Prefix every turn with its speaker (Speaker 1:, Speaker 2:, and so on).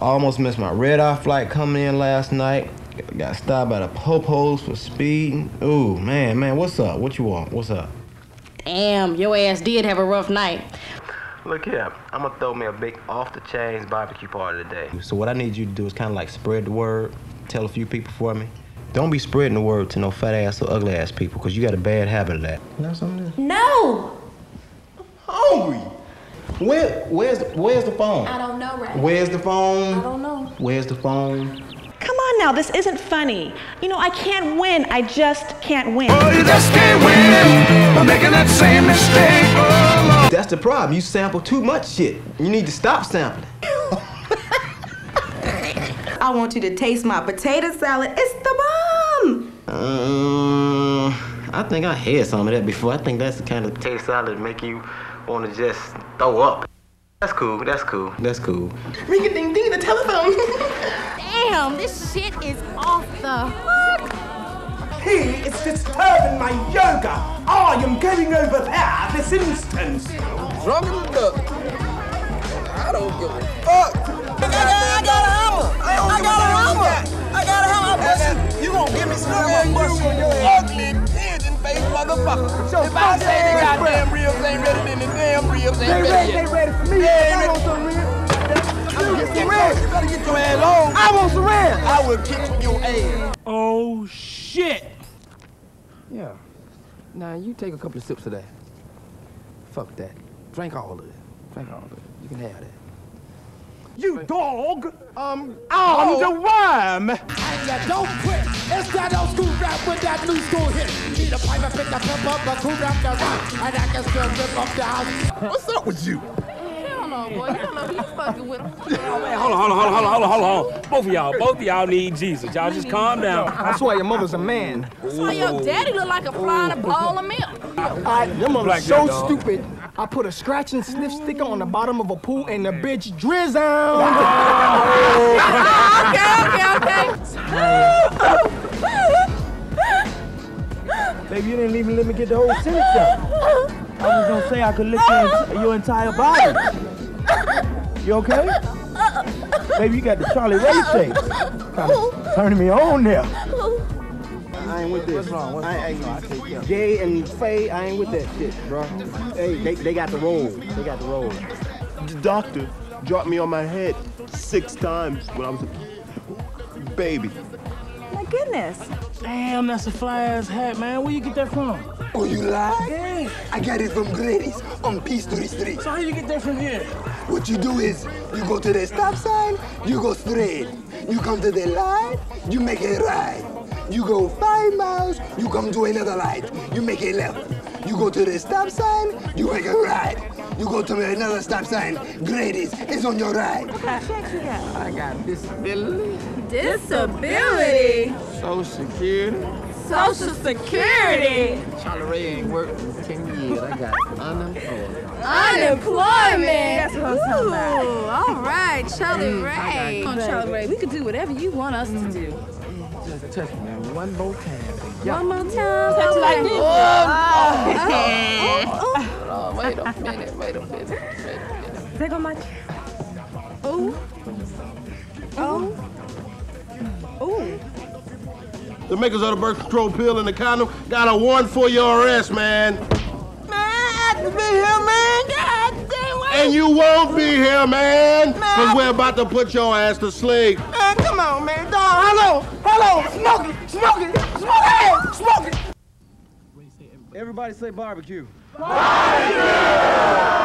Speaker 1: Almost missed my red eye flight coming in last night. Got stopped by the popos for speeding. Ooh, man, man, what's up? What you want? What's up?
Speaker 2: Damn, your ass did have a rough night.
Speaker 1: Look here, I'm gonna throw me a big off the chains barbecue party today. So what I need you to do is kind of like spread the word, tell a few people for me. Don't be spreading the word to no fat ass or ugly ass people, cause you got a bad habit of that. You know something?
Speaker 3: No!
Speaker 1: I'm Hungry. Where, where's, the, where's the phone?
Speaker 3: I don't know, Ray.
Speaker 1: Where's the phone?
Speaker 3: I don't know.
Speaker 1: Where's the phone?
Speaker 4: Come on now, this isn't funny. You know, I can't win. I just can't win.
Speaker 5: Oh, you just can't win by making that same mistake. Oh,
Speaker 1: That's the problem. You sample too much shit. You need to stop sampling.
Speaker 6: I want you to taste my potato salad. It's the bomb.
Speaker 1: Uh, I think I had some of that before. I think that's the kind of potato salad that make you want to just throw up. That's cool. That's cool. That's cool.
Speaker 6: Ring a ding ding the telephone.
Speaker 2: Damn, this shit is off the hook.
Speaker 7: He is disturbing my yoga. I am going over there this instant.
Speaker 8: drunk in the duck. I don't give a fuck. Get some. You better get your ass on.
Speaker 7: I want some real.
Speaker 8: I will kick your ass.
Speaker 7: Oh shit.
Speaker 8: Yeah. Now you take a couple of sips of that. Fuck that. Drink all of it. Drink all of it. You can have that.
Speaker 7: You dog.
Speaker 8: Um.
Speaker 7: I'm the worm.
Speaker 9: Yeah, don't quit. It's that old school rap with that new school hit. Need a pipe and pick the pep up, a cool rap the rock, and I can still rip up the house.
Speaker 8: What's up with you?
Speaker 2: Hell boy. You don't know who you fucking with.
Speaker 10: Oh, man, hold on, hold on, hold on, hold on, hold on, hold on. Both of y'all, both of y'all need Jesus. Y'all just calm down.
Speaker 7: I swear your mother's a man.
Speaker 2: That's why your daddy look like a fly in a bowl of milk.
Speaker 7: I, your mother's
Speaker 10: Black
Speaker 7: so
Speaker 10: dog.
Speaker 7: stupid. I put a scratch and sniff sticker on the bottom of a pool and the bitch drizzled.
Speaker 2: okay, okay, okay.
Speaker 7: Baby, you didn't even let me get the whole sentence out. I was gonna say I could lick your, your entire body. You okay? Baby, you got the Charlie Ray shape. Kinda turning me on there. I ain't with this. What's wrong? What's I, I, Jay and Faye, I ain't with that shit, bro. Hey, they, they got the roll. They got the roll.
Speaker 11: The doctor dropped me on my head six times when I was a baby.
Speaker 4: My goodness.
Speaker 7: Damn, that's a fly ass hat, man. Where you get that from?
Speaker 8: Oh, you lie? I got it from Grady's on Peachtree Street.
Speaker 7: So how you get that from here?
Speaker 8: What you do is you go to the stop sign, you go straight. You come to the light, you make a right. You go five miles, you come to another light. You make a left. You go to the stop sign, you make a right. You go to another stop sign. Grady's is on your right.
Speaker 4: Check you got.
Speaker 8: I got disability,
Speaker 2: Disability.
Speaker 8: social security.
Speaker 2: Social security.
Speaker 8: Charlie Ray ain't worked in 10 years. I got unemployment.
Speaker 2: Unemployment.
Speaker 4: That's what I'm talking about.
Speaker 2: Ooh, all right, Charlie mm, Ray. Come on, Charlie Ray. We can do whatever you want us to mm. do.
Speaker 8: Just touch me one more time.
Speaker 2: One more time. Touch like oh, this.
Speaker 8: Oh, oh, oh wait a minute, wait a minute, wait a minute.
Speaker 4: There go my.
Speaker 2: Ooh.
Speaker 4: Oh. Ooh.
Speaker 11: The makers of the birth control pill and the condom got a warrant for your arrest, man.
Speaker 8: Man, be here, man. God damn, wait.
Speaker 11: And you won't be here, man. Because we're about to put your ass to sleep.
Speaker 8: Man, come on, man. Dog, hello, hello. Smoke it, smoke it, smoke it, smoke it.
Speaker 7: Everybody say barbecue.
Speaker 11: Barbecue!